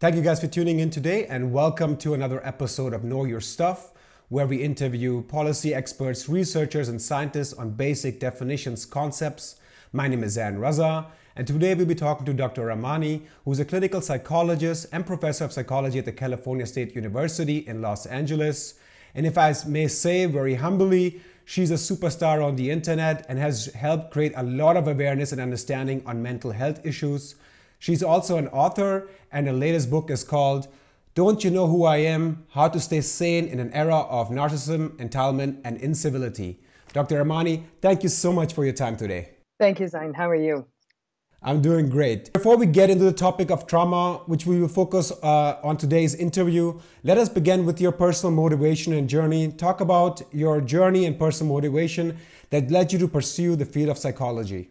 Thank you guys for tuning in today and welcome to another episode of Know Your Stuff, where we interview policy experts, researchers, and scientists on basic definitions, concepts. My name is Zain Raza, and today we'll be talking to Dr. Ramani, who's a clinical psychologist and professor of psychology at the California State University in Los Angeles. And if I may say very humbly, she's a superstar on the internet and has helped create a lot of awareness and understanding on mental health issues. She's also an author, and her latest book is called Don't You Know Who I Am? How to Stay Sane in an Era of Narcissism, Entitlement, and Incivility. Dr. Ramani, thank you so much for your time today. Thank you, Zain. How are you? I'm doing great. Before we get into the topic of trauma, which we will focus uh, on today's interview, let us begin with your personal motivation and journey. Talk about your journey and personal motivation that led you to pursue the field of psychology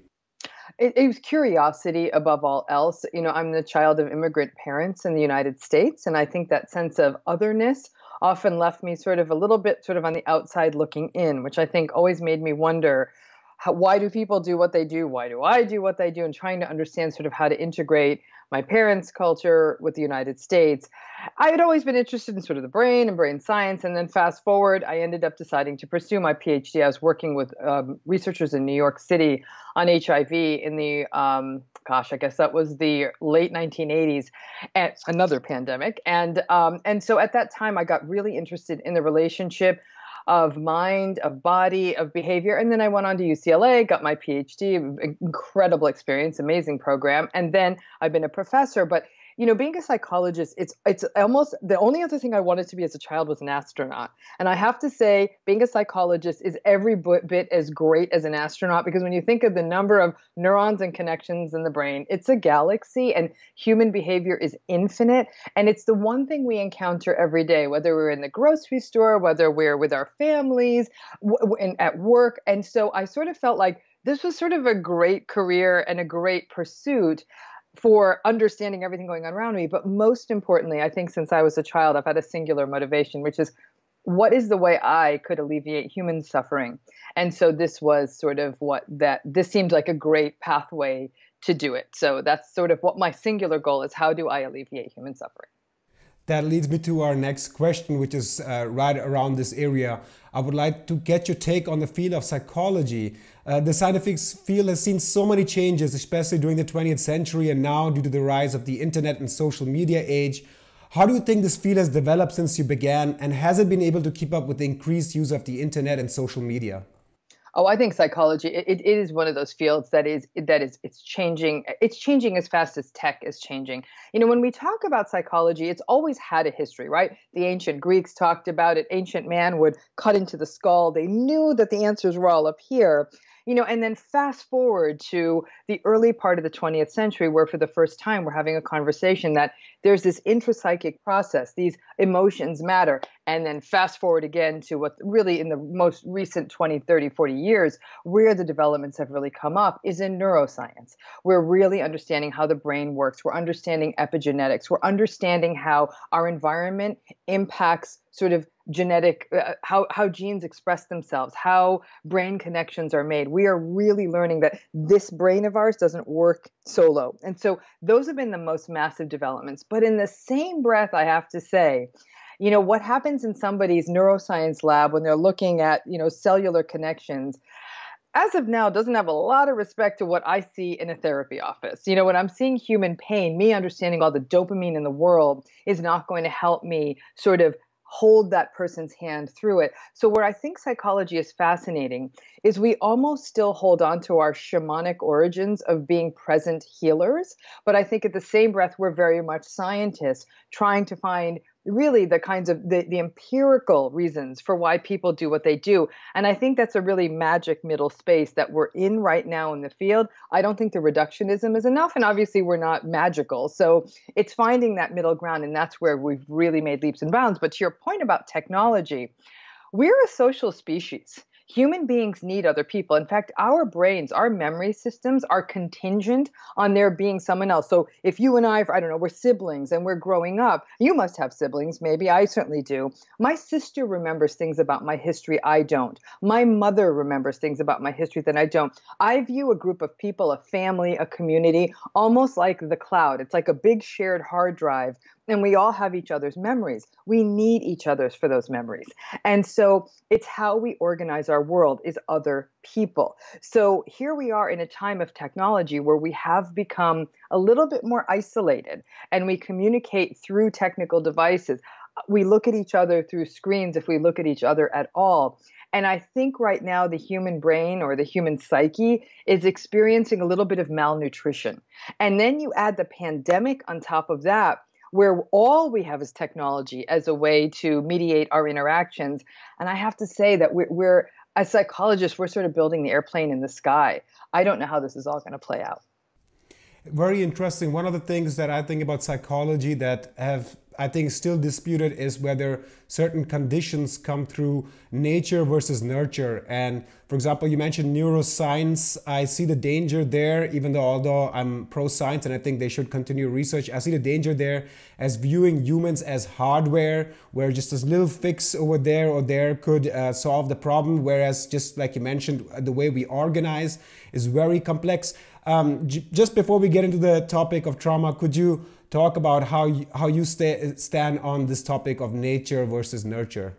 it, it, was curiosity above all else. You know, I'm the child of immigrant parents in the United States, and I think that sense of otherness often left me sort of a little bit sort of on the outside looking in, which I think always made me wonder how, why do people do what they do? Why do I do what they do? And trying to understand sort of how to integrate my parents' culture with the United States. I had always been interested in sort of the brain and brain science. And then fast forward, I ended up deciding to pursue my PhD. I was working with um, researchers in New York City on HIV in the, um, gosh, I guess that was the late 1980s, and another pandemic. And, um, and so at that time, I got really interested in the relationship of mind, of body, of behavior. And then I went on to UCLA, got my PhD, incredible experience, amazing program. And then I've been a professor, but you know, being a psychologist, it's it's almost the only other thing I wanted to be as a child was an astronaut. And I have to say, being a psychologist is every bit as great as an astronaut because when you think of the number of neurons and connections in the brain, it's a galaxy and human behavior is infinite. And it's the one thing we encounter every day, whether we're in the grocery store, whether we're with our families, w- at work. And so I sort of felt like this was sort of a great career and a great pursuit for understanding everything going on around me. But most importantly, I think since I was a child, I've had a singular motivation, which is what is the way I could alleviate human suffering? And so this was sort of what that this seemed like a great pathway to do it. So that's sort of what my singular goal is how do I alleviate human suffering? That leads me to our next question, which is uh, right around this area. I would like to get your take on the field of psychology. Uh, the scientific field has seen so many changes, especially during the 20th century and now due to the rise of the internet and social media age. How do you think this field has developed since you began, and has it been able to keep up with the increased use of the internet and social media? Oh, I think psychology it, it is one of those fields that is that is it's changing. It's changing as fast as tech is changing. You know, when we talk about psychology, it's always had a history, right? The ancient Greeks talked about it. Ancient man would cut into the skull. They knew that the answers were all up here you know, and then fast forward to the early part of the 20th century, where for the first time we're having a conversation that there's this intrapsychic process, these emotions matter. And then fast forward again to what really in the most recent 20, 30, 40 years, where the developments have really come up is in neuroscience. We're really understanding how the brain works, we're understanding epigenetics, we're understanding how our environment impacts sort of genetic uh, how how genes express themselves how brain connections are made. We are really learning that this brain of ours doesn't work solo. And so those have been the most massive developments but in the same breath i have to say you know what happens in somebody's neuroscience lab when they're looking at you know cellular connections as of now doesn't have a lot of respect to what I see in a therapy office. You know, when I'm seeing human pain, me understanding all the dopamine in the world is not going to help me sort of hold that person's hand through it. So, where I think psychology is fascinating is we almost still hold on to our shamanic origins of being present healers. But I think at the same breath, we're very much scientists trying to find really the kinds of the, the empirical reasons for why people do what they do. And i think that's a really magic middle space that we're in right now in the field. I don't think the reductionism is enough and obviously we're not magical. So it's finding that middle ground and that's where we've really made leaps and bounds. But to your point about technology we're a social species human beings need other people. In fact, our brains, our memory systems are contingent on there being someone else. So if you and I, I don't know, we're siblings and we're growing up, you must have siblings, maybe I certainly do. My sister remembers things about my history I don't. My mother remembers things about my history that I don't. I view a group of people, a family, a community, almost like the cloud. It's like a big shared hard drive and we all have each other's memories. We need each other's for those memories. And so it's how we organize our world is other people. So here we are in a time of technology where we have become a little bit more isolated and we communicate through technical devices. We look at each other through screens if we look at each other at all. And I think right now the human brain or the human psyche is experiencing a little bit of malnutrition. And then you add the pandemic on top of that where all we have is technology as a way to mediate our interactions. And I have to say that we're, we're as psychologists, we're sort of building the airplane in the sky. I don't know how this is all going to play out. Very interesting. One of the things that I think about psychology that have I think still disputed is whether certain conditions come through nature versus nurture. And for example, you mentioned neuroscience. I see the danger there, even though although I'm pro science and I think they should continue research, I see the danger there as viewing humans as hardware, where just a little fix over there or there could uh, solve the problem. Whereas, just like you mentioned, the way we organize is very complex. Um, just before we get into the topic of trauma, could you talk about how you, how you stay, stand on this topic of nature versus nurture?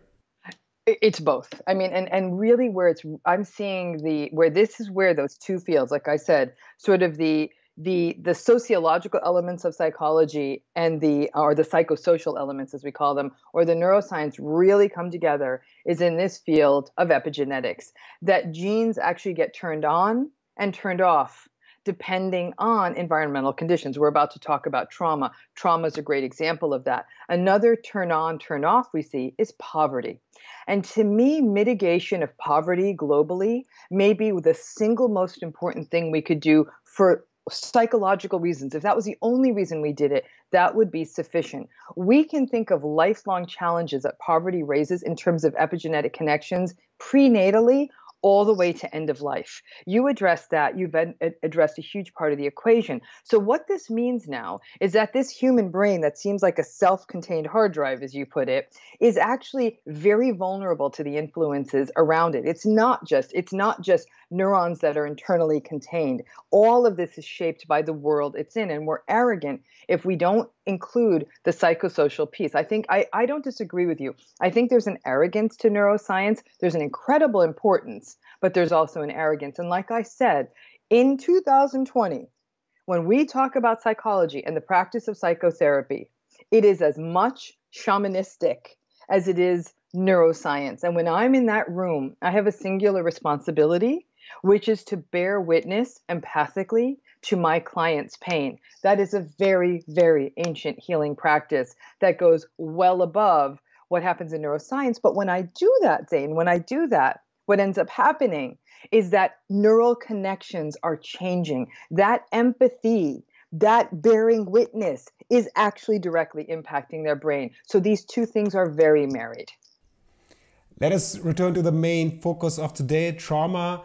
It's both. I mean and and really where it's i'm seeing the where this is where those two fields like i said sort of the the the sociological elements of psychology and the or the psychosocial elements as we call them or the neuroscience really come together is in this field of epigenetics that genes actually get turned on and turned off depending on environmental conditions. We're about to talk about trauma. Trauma is a great example of that. Another turn on, turn off we see is poverty. And to me, mitigation of poverty globally may be the single most important thing we could do for psychological reasons. If that was the only reason we did it, that would be sufficient. We can think of lifelong challenges that poverty raises in terms of epigenetic connections prenatally all the way to end of life. You address that, you've addressed a huge part of the equation. So, what this means now is that this human brain that seems like a self contained hard drive, as you put it, is actually very vulnerable to the influences around it. It's not just, it's not just neurons that are internally contained. All of this is shaped by the world it's in, and we're arrogant if we don't include the psychosocial piece. I think I, I don't disagree with you. I think there's an arrogance to neuroscience, there's an incredible importance, but there's also an arrogance. And like I said, in 2020, when we talk about psychology and the practice of psychotherapy, it is as much shamanistic as it is neuroscience. And when I'm in that room, I have a singular responsibility which is to bear witness empathically to my client's pain. That is a very, very ancient healing practice that goes well above what happens in neuroscience. But when I do that, Zain, when I do that, what ends up happening is that neural connections are changing. That empathy, that bearing witness is actually directly impacting their brain. So these two things are very married. Let us return to the main focus of today trauma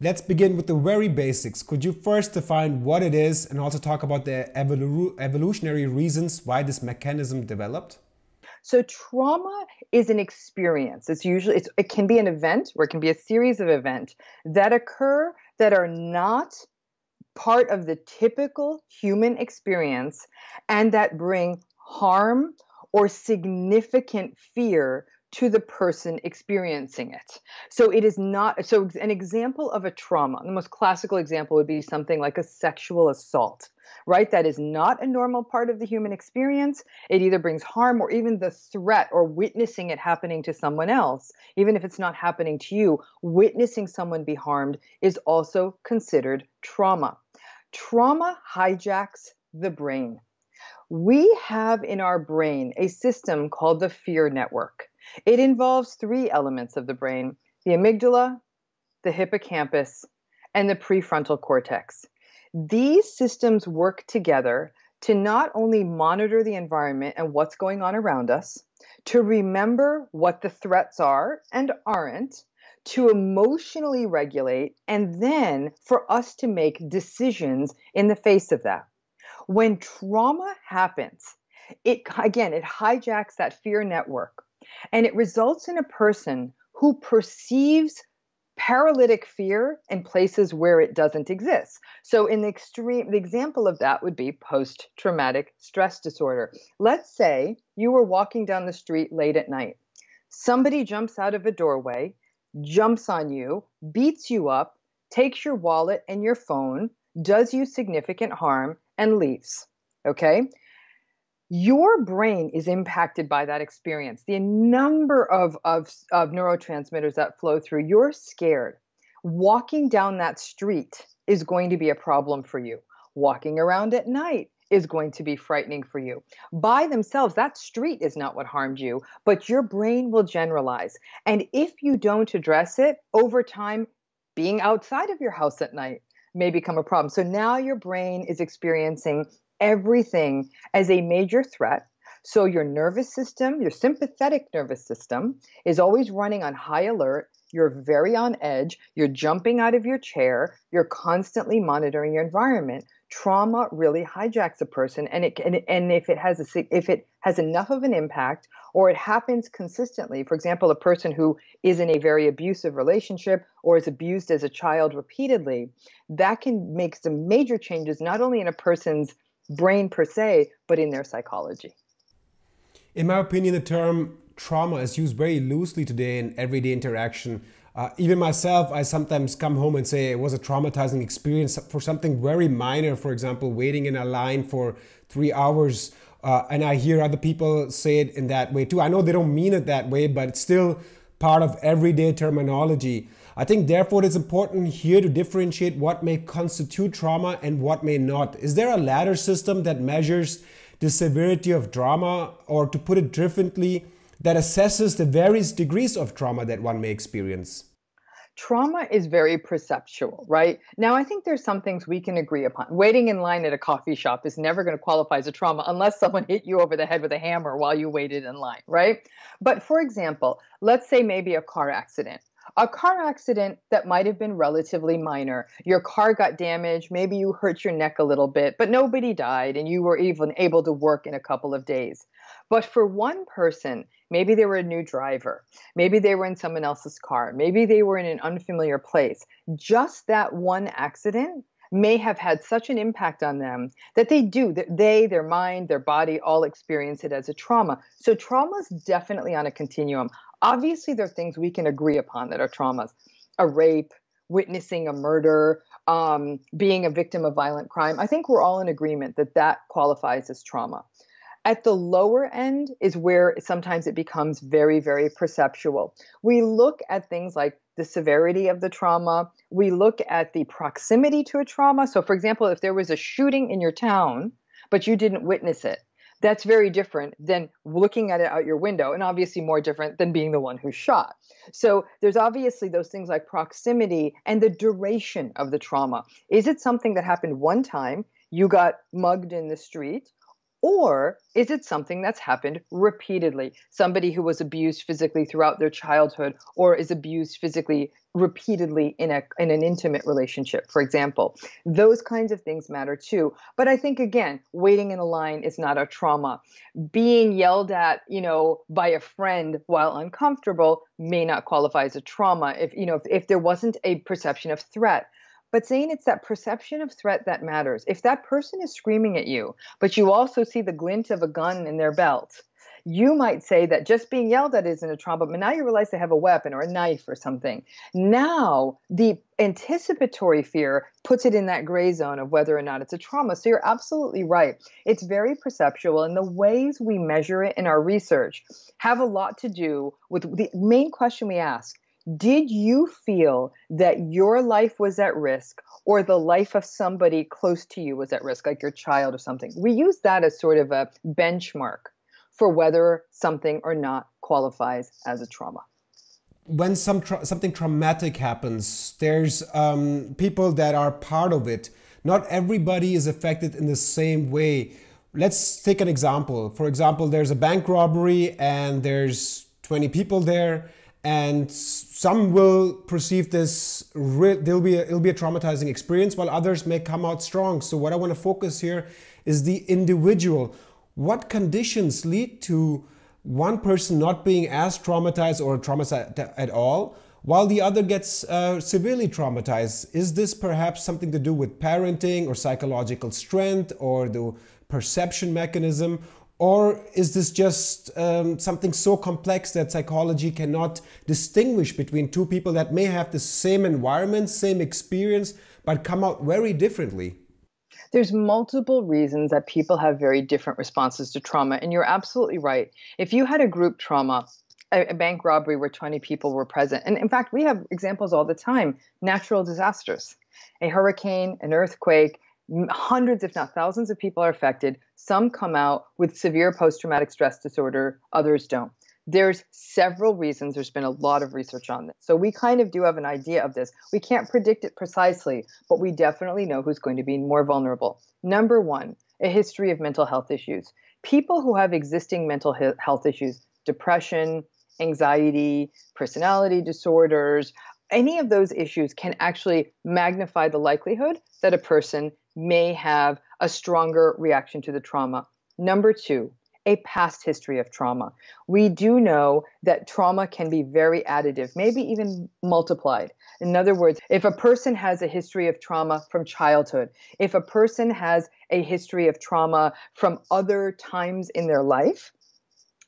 Let's begin with the very basics. Could you first define what it is and also talk about the evolu evolutionary reasons why this mechanism developed? So trauma is an experience. It's usually it's, it can be an event or it can be a series of events that occur that are not part of the typical human experience and that bring harm or significant fear to the person experiencing it. So it is not so an example of a trauma. The most classical example would be something like a sexual assault, right? That is not a normal part of the human experience. It either brings harm or even the threat or witnessing it happening to someone else, even if it's not happening to you, witnessing someone be harmed is also considered trauma. Trauma hijacks the brain. We have in our brain a system called the fear network. It involves three elements of the brain the amygdala, the hippocampus, and the prefrontal cortex. These systems work together to not only monitor the environment and what's going on around us, to remember what the threats are and aren't, to emotionally regulate, and then for us to make decisions in the face of that. When trauma happens, it again, it hijacks that fear network and it results in a person who perceives paralytic fear in places where it doesn't exist. So in the extreme the example of that would be post traumatic stress disorder. Let's say you were walking down the street late at night. Somebody jumps out of a doorway, jumps on you, beats you up, takes your wallet and your phone, does you significant harm and leaves. Okay? Your brain is impacted by that experience. The number of, of, of neurotransmitters that flow through, you're scared. Walking down that street is going to be a problem for you. Walking around at night is going to be frightening for you. By themselves, that street is not what harmed you, but your brain will generalize. And if you don't address it over time, being outside of your house at night may become a problem. So now your brain is experiencing everything as a major threat. So your nervous system, your sympathetic nervous system, is always running on high alert. You're very on edge. You're jumping out of your chair. You're constantly monitoring your environment. Trauma really hijacks a person, and it and, and if it has a if it has enough of an impact, or it happens consistently. For example, a person who is in a very abusive relationship or is abused as a child repeatedly, that can make some major changes not only in a person's brain per se, but in their psychology. In my opinion, the term trauma is used very loosely today in everyday interaction. Uh, even myself, I sometimes come home and say it was a traumatizing experience for something very minor, for example, waiting in a line for three hours. Uh, and I hear other people say it in that way too. I know they don't mean it that way, but it's still part of everyday terminology. I think therefore it's important here to differentiate what may constitute trauma and what may not. Is there a ladder system that measures the severity of trauma or to put it differently, that assesses the various degrees of trauma that one may experience? trauma is very perceptual, right? Now, I think there's some things we can agree upon. Waiting in line at a coffee shop is never going to qualify as a trauma unless someone hit you over the head with a hammer while you waited in line, right? But for example, let's say maybe a car accident a car accident that might have been relatively minor. Your car got damaged, maybe you hurt your neck a little bit, but nobody died and you were even able to work in a couple of days. But for one person, maybe they were a new driver, maybe they were in someone else's car, maybe they were in an unfamiliar place. Just that one accident may have had such an impact on them that they do that they their mind their body all experience it as a trauma so trauma is definitely on a continuum Obviously, there are things we can agree upon that are traumas a rape, witnessing a murder, um, being a victim of violent crime. I think we're all in agreement that that qualifies as trauma. At the lower end is where sometimes it becomes very, very perceptual. We look at things like the severity of the trauma, we look at the proximity to a trauma. So, for example, if there was a shooting in your town, but you didn't witness it, that's very different than looking at it out your window and obviously more different than being the one who shot. So there's obviously those things like proximity and the duration of the trauma. Is it something that happened one time? You got mugged in the street, or is it something that's happened repeatedly? Somebody who was abused physically throughout their childhood or is abused physically repeatedly in a in an intimate relationship, for example. Those kinds of things matter too. But I think again, waiting in a line is not a trauma. Being yelled at, you know, by a friend while uncomfortable may not qualify as a trauma if you know if, if there wasn't a perception of threat but saying it's that perception of threat that matters. If that person is screaming at you, but you also see the glint of a gun in their belt, you might say that just being yelled at isn't a trauma, but now you realize they have a weapon or a knife or something. Now, the anticipatory fear puts it in that gray zone of whether or not it's a trauma. So you're absolutely right. It's very perceptual, and the ways we measure it in our research have a lot to do with the main question we ask did you feel that your life was at risk or the life of somebody close to you was at risk, like your child or something? We use that as sort of a benchmark for whether something or not qualifies as a trauma. When some tra- something traumatic happens, there's um, people that are part of it. Not everybody is affected in the same way. Let's take an example. For example, there's a bank robbery and there's 20 people there and some will perceive this there'll be a, it'll be a traumatizing experience while others may come out strong so what i want to focus here is the individual what conditions lead to one person not being as traumatized or traumatized at all while the other gets uh, severely traumatized. Is this perhaps something to do with parenting or psychological strength or the perception mechanism? Or is this just um, something so complex that psychology cannot distinguish between two people that may have the same environment, same experience, but come out very differently? There's multiple reasons that people have very different responses to trauma. And you're absolutely right. If you had a group trauma, a, bank robbery where 20 people were present, and in fact, we have examples all the time natural disasters, a hurricane, an earthquake, hundreds, if not thousands, of people are affected. Some come out with severe post traumatic stress disorder, others don't. There's several reasons. There's been a lot of research on this. So we kind of do have an idea of this. We can't predict it precisely, but we definitely know who's going to be more vulnerable. Number one, a history of mental health issues. People who have existing mental health issues, depression, anxiety, personality disorders, any of those issues can actually magnify the likelihood that a person may have a stronger reaction to the trauma. Number two, a past history of trauma. We do know that trauma can be very additive, maybe even multiplied. In other words, if a person has a history of trauma from childhood, if a person has a history of trauma from other times in their life,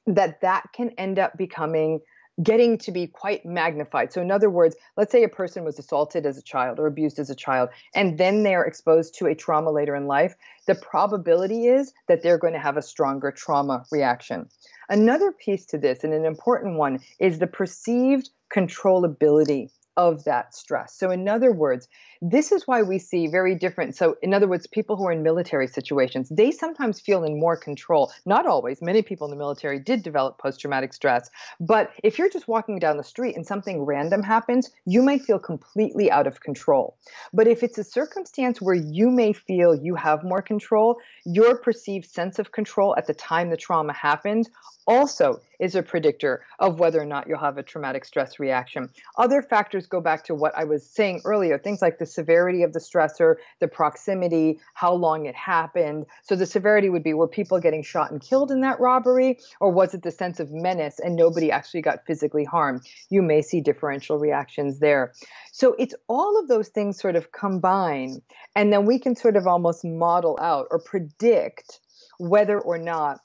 that that can end up becoming getting to be quite magnified. So, in other words, let's say a person was assaulted as a child or abused as a child, and then they are exposed to a trauma later in life, the probability is that they're going to have a stronger trauma reaction. Another piece to this, and an important one, is the perceived controllability of that stress. So, in other words, this is why we see very different. So, in other words, people who are in military situations, they sometimes feel in more control. Not always. Many people in the military did develop post traumatic stress. But if you're just walking down the street and something random happens, you may feel completely out of control. But if it's a circumstance where you may feel you have more control, your perceived sense of control at the time the trauma happened also is a predictor of whether or not you'll have a traumatic stress reaction. Other factors go back to what I was saying earlier, things like the severity of the stressor, the proximity, how long it happened. So the severity would be were people getting shot and killed in that robbery, or was it the sense of menace and nobody actually got physically harmed? You may see differential reactions there. So it's all of those things sort of combine, and then we can sort of almost model out or predict whether or not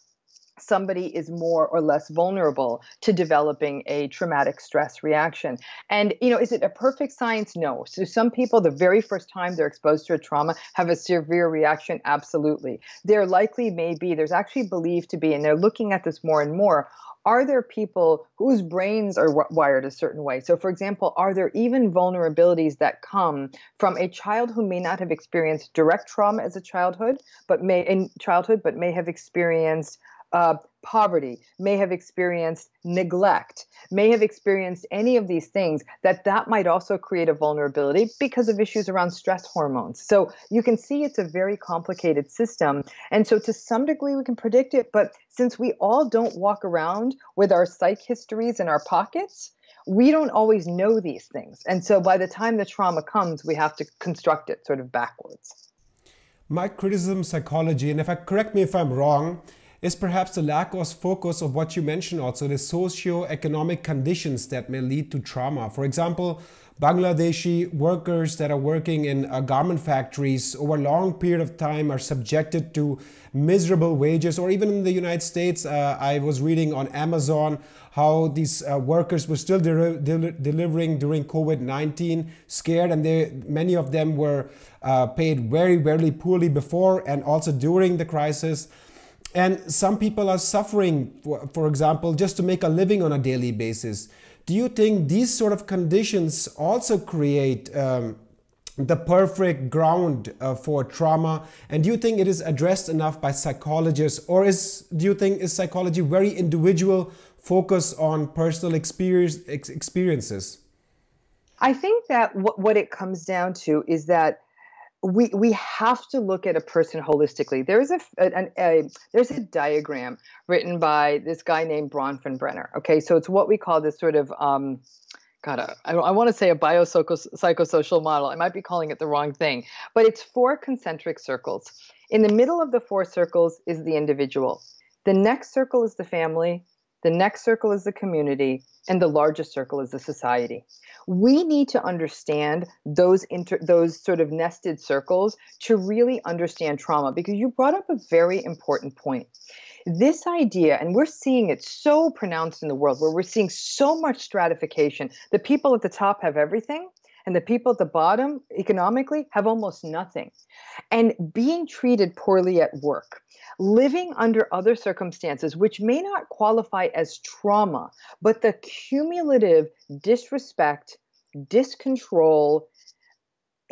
somebody is more or less vulnerable to developing a traumatic stress reaction. And, you know, is it a perfect science? No. So some people, the very first time they're exposed to a trauma, have a severe reaction. Absolutely. There likely may be, there's actually believed to be, and they're looking at this more and more. Are there people whose brains are wired a certain way? So, for example, are there even vulnerabilities that come from a child who may not have experienced direct trauma as a childhood, but may in childhood, but may have experienced uh, poverty, may have experienced neglect, may have experienced any of these things, that that might also create a vulnerability because of issues around stress hormones. So you can see it's a very complicated system. And so to some degree, we can predict it. But since we all don't walk around with our psych histories in our pockets, we don't always know these things. And so by the time the trauma comes, we have to construct it sort of backwards. My criticism psychology, and if I correct me if I'm wrong, is perhaps the lack of focus of what you mentioned also, the socio-economic conditions that may lead to trauma. For example, Bangladeshi workers that are working in uh, garment factories over a long period of time are subjected to miserable wages, or even in the United States, uh, I was reading on Amazon how these uh, workers were still de de delivering during COVID 19, scared, and they, many of them were uh, paid very, very poorly before and also during the crisis. And some people are suffering, for, for example, just to make a living on a daily basis. Do you think these sort of conditions also create um, the perfect ground uh, for trauma? And do you think it is addressed enough by psychologists, or is do you think is psychology very individual, focus on personal experience ex experiences? I think that what it comes down to is that we we have to look at a person holistically. There's a, a, a, there's a diagram written by this guy named Bronfenbrenner. Okay, so it's what we call this sort of um, God, I, I want to say a biopsychosocial model. I might be calling it the wrong thing, but it's four concentric circles. In the middle of the four circles is the individual. The next circle is the family. The next circle is the community, and the largest circle is the society. We need to understand those inter- those sort of nested circles to really understand trauma because you brought up a very important point. This idea, and we're seeing it so pronounced in the world where we're seeing so much stratification. The people at the top have everything, and the people at the bottom economically have almost nothing. And being treated poorly at work, living under other circumstances which may not qualify as trauma, but the cumulative disrespect, discontrol,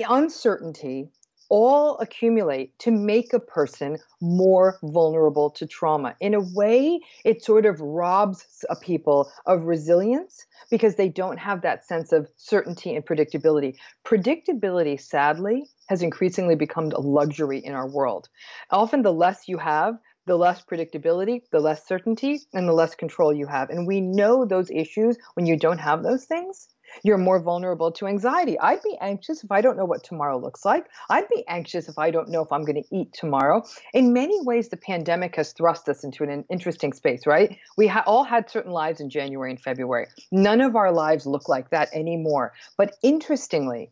uncertainty all accumulate to make a person more vulnerable to trauma. In a way, it sort of robs a people of resilience because they don't have that sense of certainty and predictability. Predictability, sadly, has increasingly become a luxury in our world. Often, the less you have, the less predictability, the less certainty, and the less control you have. And we know those issues when you don't have those things you're more vulnerable to anxiety. I'd be anxious if I don't know what tomorrow looks like. I'd be anxious if I don't know if I'm going to eat tomorrow. In many ways, the pandemic has thrust us into an interesting space, right? We ha- all had certain lives in January and February. None of our lives look like that anymore. But interestingly,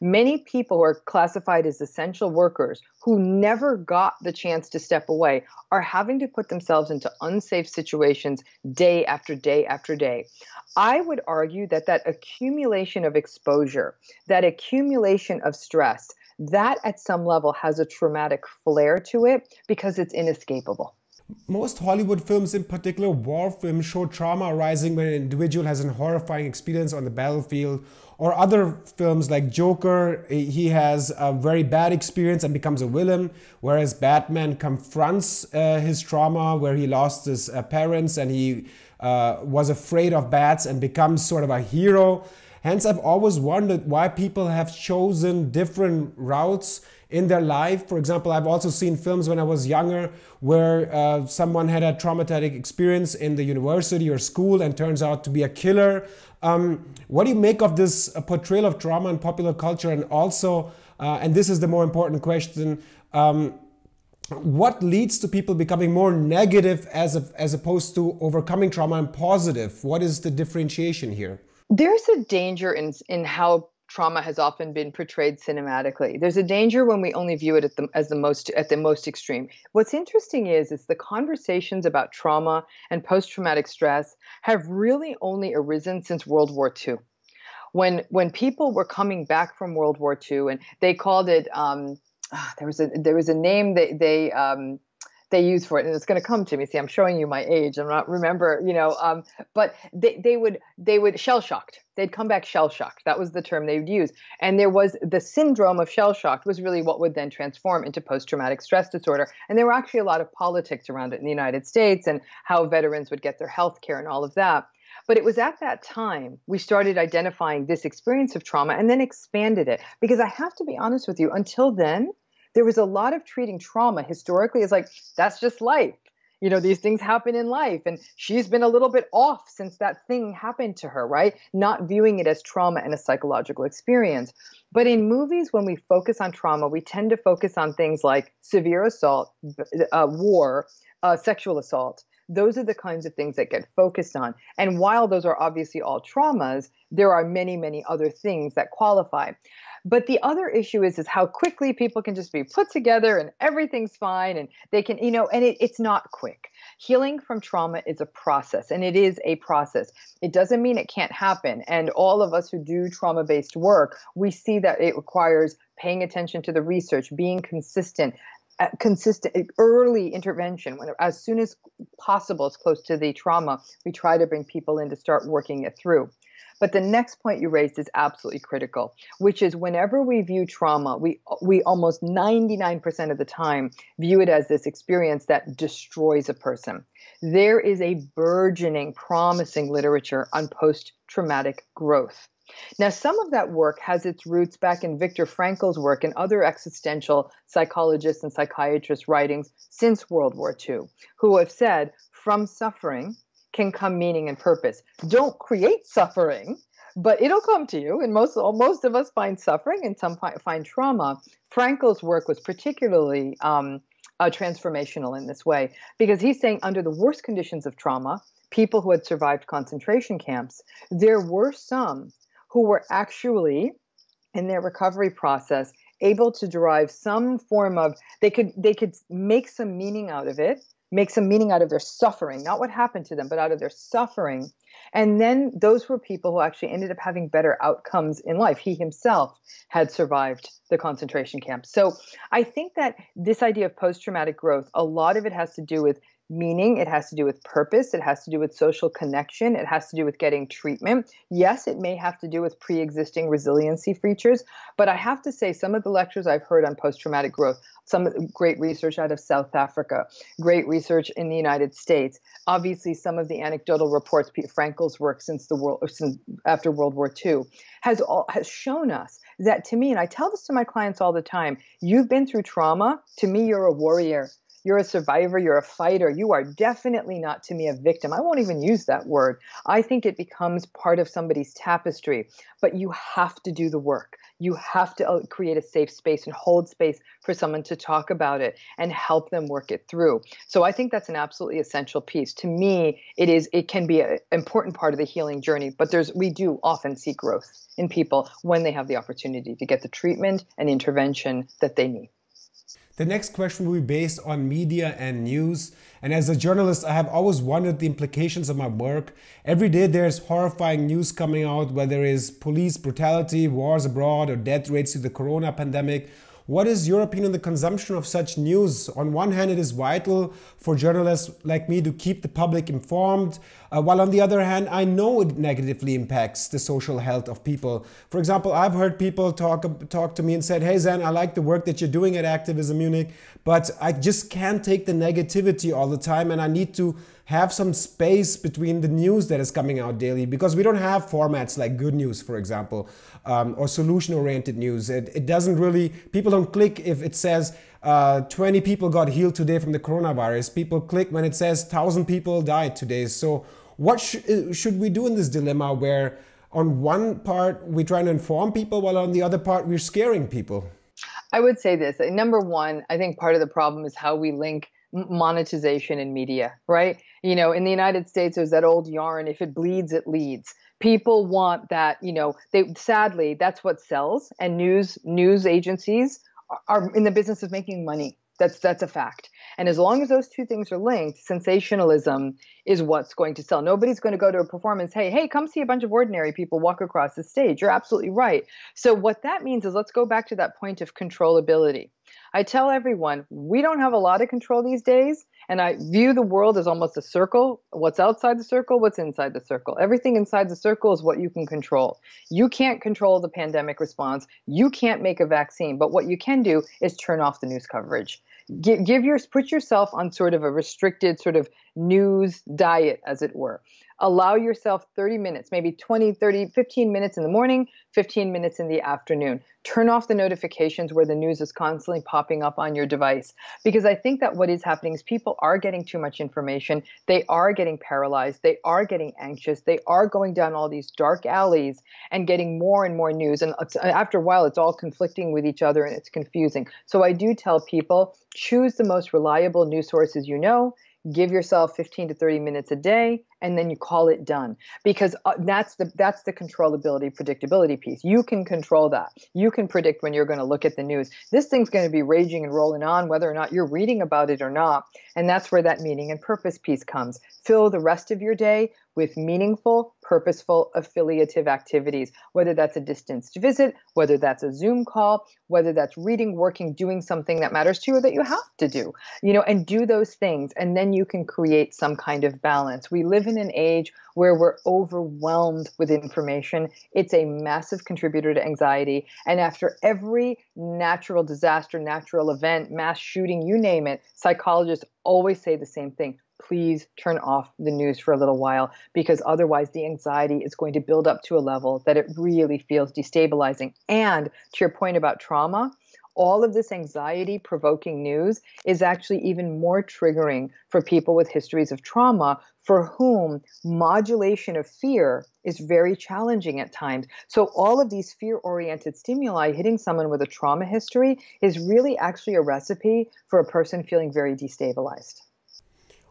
Many people who are classified as essential workers who never got the chance to step away are having to put themselves into unsafe situations day after day after day. I would argue that that accumulation of exposure, that accumulation of stress, that at some level has a traumatic flair to it because it's inescapable. Most Hollywood films, in particular war films, show trauma arising when an individual has a horrifying experience on the battlefield. Or other films like Joker, he has a very bad experience and becomes a villain, whereas Batman confronts uh, his trauma where he lost his uh, parents and he uh, was afraid of bats and becomes sort of a hero. Hence, I've always wondered why people have chosen different routes in their life. For example, I've also seen films when I was younger where uh, someone had a traumatic experience in the university or school and turns out to be a killer. Um, what do you make of this uh, portrayal of trauma in popular culture? And also, uh, and this is the more important question, um, what leads to people becoming more negative as, as opposed to overcoming trauma and positive? What is the differentiation here? There's a danger in, in how trauma has often been portrayed cinematically. There's a danger when we only view it the, as the most at the most extreme. What's interesting is is the conversations about trauma and post-traumatic stress have really only arisen since World War II. When when people were coming back from World War II and they called it um, ah, there was a there was a name that they um, they use for it and it's going to come to me. See i'm showing you my age. I'm not remember you know um, but they, they would they would shell shocked. They'd come back shell shocked. That was the term they would use. And there was the syndrome of shell shocked was really what would then transform into post-traumatic stress disorder. And there were actually a lot of politics around it in the united states and how veterans would get their health care and all of that. But it was at that time we started identifying this experience of trauma and then expanded it. Because i have to be honest with you until then there was a lot of treating trauma historically. As like that's just life. You know these things happen in life. And she's been a little bit off since that thing happened to her right? Not viewing it as trauma and a psychological experience. But in movies when we focus on trauma we tend to focus on things like severe assault uh, war uh, sexual assault. Those are the kinds of things that get focused on. And while those are obviously all traumas there are many many other things that qualify but the other issue is is how quickly people can just be put together and everything's fine and they can, you know, and it, it's not quick. Healing from trauma is a process and it is a process. It doesn't mean it can't happen. And all of us who do trauma based work, we see that it requires paying attention to the research, being consistent, uh, consistent early intervention when as soon as possible as close to the trauma we try to bring people in to start working it through but the next point you raised is absolutely critical, which is whenever we view trauma, we we almost 99% of the time view it as this experience that destroys a person. There is a burgeoning, promising literature on post-traumatic growth. Now, some of that work has its roots back in Viktor Frankl's work and other existential psychologists and psychiatrists' writings since World War II, who have said from suffering, can come meaning and purpose. Don't create suffering, but it'll come to you. And most most of us find suffering, and some find trauma. Frankl's work was particularly um, uh, transformational in this way because he's saying under the worst conditions of trauma, people who had survived concentration camps, there were some who were actually in their recovery process able to derive some form of they could they could make some meaning out of it make some meaning out of their suffering not what happened to them but out of their suffering. And then those were people who actually ended up having better outcomes in life. He himself had survived the concentration camp. So i think that this idea of post-traumatic growth a lot of it has to do with meaning, it has to do with purpose, it has to do with social connection, it has to do with getting treatment. Yes, it may have to do with pre existing resiliency features, but I have to say, some of the lectures I've heard on post traumatic growth, some great research out of South Africa, great research in the United States, obviously, some of the anecdotal reports, Pete Frankl's work since the world, since after World War II, has, all, has shown us that to me, and I tell this to my clients all the time, you've been through trauma. To me, you're a warrior you're a survivor, you're a fighter. You are definitely not to me a victim. I won't even use that word. I think it becomes part of somebody's tapestry, but you have to do the work. You have to uh, create a safe space and hold space for someone to talk about it and help them work it through. So I think that's an absolutely essential piece. To me, it is it can be an important part of the healing journey, but there's we do often see growth in people when they have the opportunity to get the treatment and intervention that they need. The next question will be based on media and news. And as a journalist, I have always wondered the implications of my work. Every day there's horrifying news coming out, whether it is police brutality, wars abroad, or death rates due to the corona pandemic what is your opinion on the consumption of such news? On one hand, it is vital for journalists like me to keep the public informed, uh, while on the other hand, I know it negatively impacts the social health of people. For example, I've heard people talk talk to me and said, "Hey Zen, I like the work that you're doing at acTVism Munich, but I just can't take the negativity all the time, and I need to." have some space between the news that is coming out daily because we don't have formats like good news, for example, um, or solution oriented news. It, it, doesn't really, people don't click if it says uh, 20 people got healed today from the coronavirus. People click when it says 1,000 people died today. So, what sh- uh, should we do in this dilemma where on one part we're trying to inform people while on the other part we're scaring people? I would say this. Number one, I think part of the problem is how we link monetization in media, right? You know, in the United States, there's that old yarn: if it bleeds, it leads. People want that. You know, they sadly that's what sells, and news news agencies are in the business of making money. That's that's a fact. And as long as those two things are linked, sensationalism is what's going to sell. Nobody's going to go to a performance, hey, hey, come see a bunch of ordinary people walk across the stage. You're absolutely right. So what that means is let's go back to that point of controllability. I tell everyone we don't have a lot of control these days, and I view the world as almost a circle. What's outside the circle, what's inside the circle. Everything inside the circle is what you can control. You can't control the pandemic response. You can't make a vaccine, but what you can do is turn off the news coverage. Give, give your put yourself on sort of a restricted sort of news diet, as it were allow yourself 30 minutes, maybe 20, 30, 15 minutes in the morning, 15 minutes in the afternoon. Turn off the notifications where the news is constantly popping up on your device. Because I think that what is happening is people are getting too much information. They are getting paralyzed. They are getting anxious. They are going down all these dark alleys and getting more and more news. And after a while, it's all conflicting with each other and it's confusing. So I do tell people choose the most reliable news sources you know give yourself 15 to 30 minutes a day and then you call it done. Because uh, that's the that's the controllability predictability piece. You can control that. You can predict when you're going to look at the news. This thing's going to be raging and rolling on whether or not you're reading about it or not. And that's where that meaning and purpose piece comes. Fill the rest of your day with meaningful, purposeful, affiliative activities, whether that's a distanced visit, whether that's a Zoom call, whether that's reading, working, doing something that matters to you or that you have to do, you know, and do those things. And then you can create some kind of balance. We live in an age where we're overwhelmed with information. It's a massive contributor to anxiety. And after every natural disaster, natural event, mass shooting, you name it, psychologists always say the same thing please turn off the news for a little while because otherwise the anxiety is going to build up to a level that it really feels destabilizing. And to your point about trauma, all of this anxiety provoking news is actually even more triggering for people with histories of trauma for whom modulation of fear is very challenging at times. So, all of these fear oriented stimuli hitting someone with a trauma history is really actually a recipe for a person feeling very destabilized.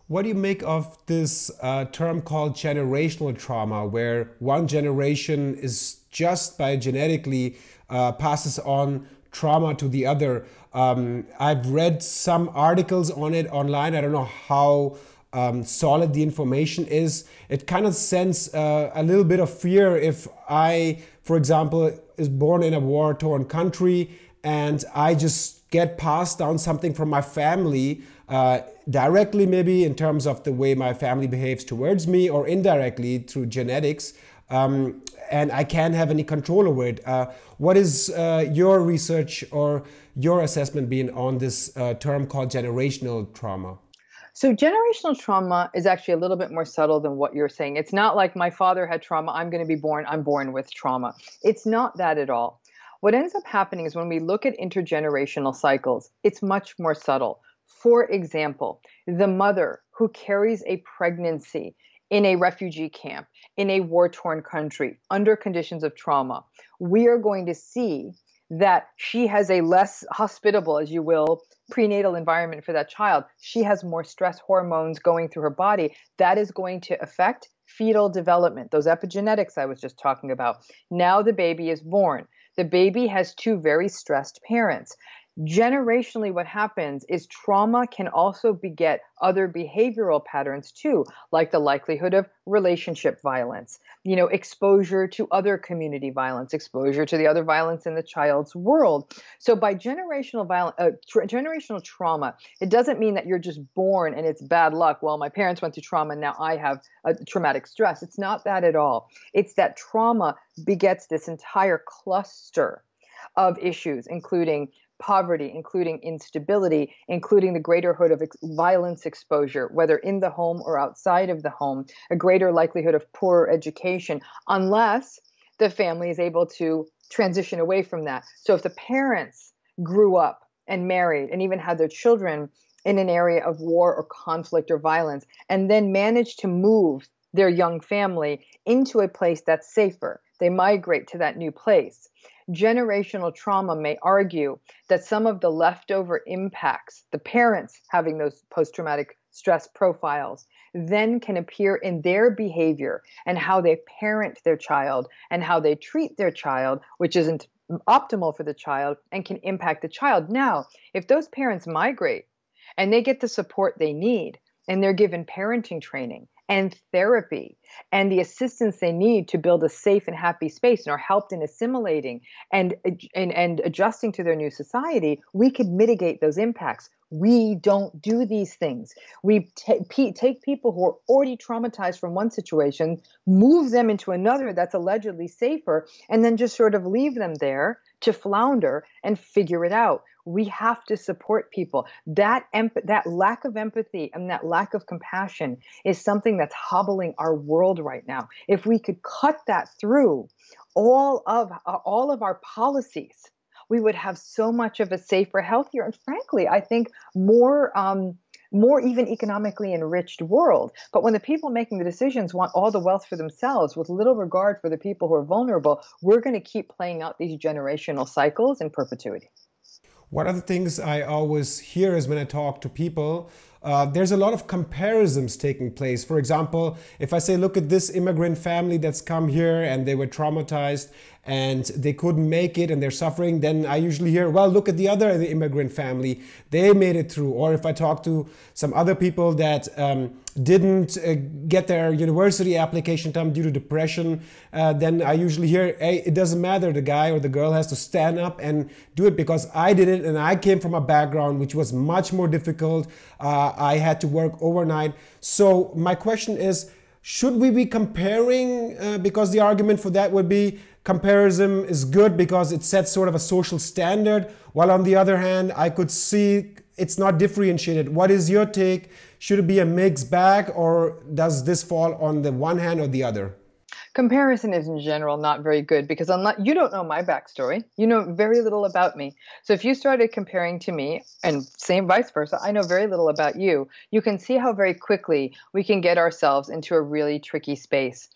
What do you make of this uh, term called generational trauma, where one generation is just by genetically uh, passes on trauma to the other? Um, I've read some articles on it online. I don't know how um, solid the information is. It kind of sends uh, a little bit of fear if I, for example, is born in a war-torn country and I just get passed down something from my family uh, directly, maybe in terms of the way my family behaves towards me, or indirectly through genetics. Um, and I can't have any control over it. Uh, what is uh, your research or your assessment being on this uh, term called generational trauma? So, generational trauma is actually a little bit more subtle than what you're saying. It's not like my father had trauma, I'm going to be born, I'm born with trauma. It's not that at all. What ends up happening is when we look at intergenerational cycles, it's much more subtle. For example, the mother who carries a pregnancy in a refugee camp, in a war torn country, under conditions of trauma, we are going to see that she has a less hospitable, as you will, prenatal environment for that child. She has more stress hormones going through her body. That is going to affect fetal development, those epigenetics I was just talking about. Now the baby is born. The baby has two very stressed parents generationally what happens is trauma can also beget other behavioral patterns too like the likelihood of relationship violence you know exposure to other community violence exposure to the other violence in the child's world. So by generational violence uh, tra- generational trauma it doesn't mean that you're just born and it's bad luck. Well my parents went through trauma and now i have a traumatic stress. It's not that at all. It's that trauma begets this entire cluster of issues, including poverty, including instability, including the greater hood of ex- violence exposure, whether in the home or outside of the home, a greater likelihood of poor education, unless the family is able to transition away from that. So if the parents grew up and married and even had their children in an area of war or conflict or violence, and then managed to move their young family into a place that's safer, they migrate to that new place generational trauma may argue that some of the leftover impacts, the parents having those post traumatic stress profiles, then can appear in their behavior and how they parent their child and how they treat their child, which isn't optimal for the child and can impact the child. Now, if those parents migrate and they get the support they need and they're given parenting training and therapy and the assistance they need to build a safe and happy space and are helped in assimilating and, and, and adjusting to their new society, we could mitigate those impacts. We don't do these things. We t- take people who are already traumatized from one situation, move them into another that's allegedly safer, and then just sort of leave them there to flounder and figure it out we have to support people that emp- that lack of empathy and that lack of compassion is something that's hobbling our world right now if we could cut that through all of uh, all of our policies we would have so much of a safer healthier and frankly i think more um, more even economically enriched world. But when the people making the decisions want all the wealth for themselves with little regard for the people who are vulnerable, we're going to keep playing out these generational cycles in perpetuity. One of the things I always hear is when I talk to people, uh, there's a lot of comparisons taking place. For example, if I say, look at this immigrant family that's come here and they were traumatized and they couldn't make it and they're suffering, then I usually hear, well, look at the other immigrant family, they made it through. Or if I talk to some other people that um, didn't uh, get their university application time due to depression, uh, then I usually hear, hey, it doesn't matter, the guy or the girl has to stand up and do it because I did it and I came from a background which was much more difficult. Uh, I had to work overnight. So my question is, should we be comparing? Uh, because the argument for that would be comparison is good because it sets sort of a social standard, while on the other hand, I could see it's not differentiated. What is your take? Should it be a mixed bag or does this fall on the one hand or the other? Comparison is in general not very good because unless you don't know my backstory, you know very little about me. So if you started comparing to me, and same vice versa, I know very little about you. You can see how very quickly we can get ourselves into a really tricky space.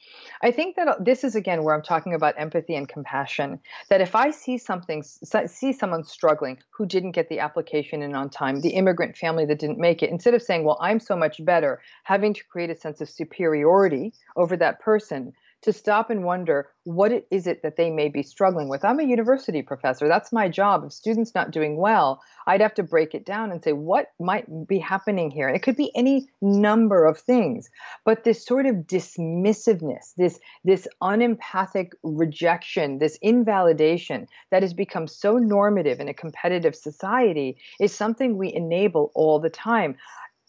I think that uh, this is again where I'm talking about empathy and compassion. That if I see something, see someone struggling who didn't get the application in on time, the immigrant family that didn't make it, instead of saying, "Well, I'm so much better," having to create a sense of superiority over that person to stop and wonder what it is it that they may be struggling with. I'm a university professor. That's my job. If students not doing well, I'd have to break it down and say what might be happening here. And it could be any number of things. But this sort of dismissiveness, this this unempathic rejection, this invalidation that has become so normative in a competitive society is something we enable all the time.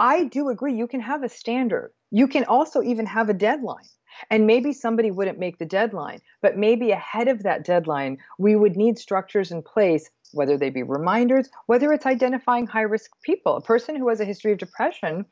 I do agree you can have a standard. You can also even have a deadline. And maybe somebody wouldn't make the deadline, but maybe ahead of that deadline, we would need structures in place, whether they be reminders, whether it's identifying high risk people. A person who has a history of depression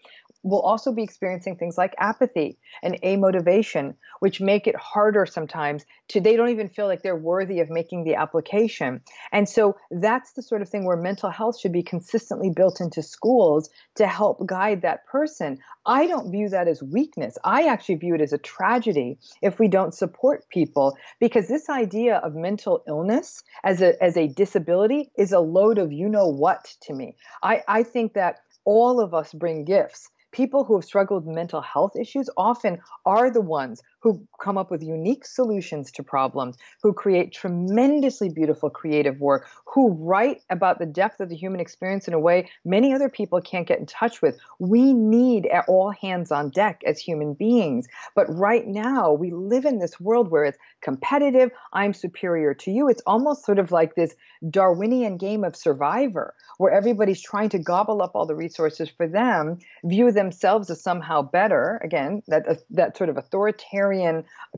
will also be experiencing things like apathy and amotivation, which make it harder sometimes to, they don't even feel like they're worthy of making the application. And so that's the sort of thing where mental health should be consistently built into schools to help guide that person. I don't view that as weakness. I actually view it as a tragedy if we don't support people because this idea of mental illness as a, as a disability is a load of you know what to me. I, I think that all of us bring gifts people who have struggled with mental health issues often are the ones who come up with unique solutions to problems, who create tremendously beautiful creative work, who write about the depth of the human experience in a way many other people can't get in touch with. We need all hands on deck as human beings. But right now, we live in this world where it's competitive, I'm superior to you. It's almost sort of like this Darwinian game of survivor where everybody's trying to gobble up all the resources for them, view themselves as somehow better. Again, that that sort of authoritarian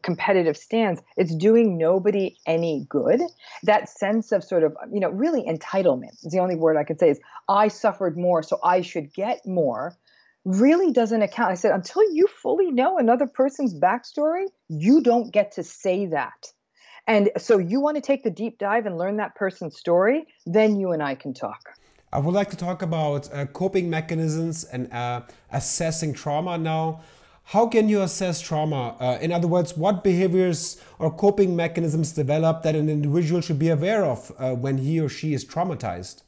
competitive stance, it's doing nobody any good. That sense of sort of, you know, really entitlement is the only word I can say is I suffered more, so I should get more really doesn't account. I said, until you fully know another person's backstory, you don't get to say that. And so you want to take the deep dive and learn that person's story, then you and I can talk. I would like to talk about uh, coping mechanisms and uh, assessing trauma now. How can you assess trauma? Uh, in other words, what behaviors or coping mechanisms develop that an individual should be aware of uh, when he or she is traumatized?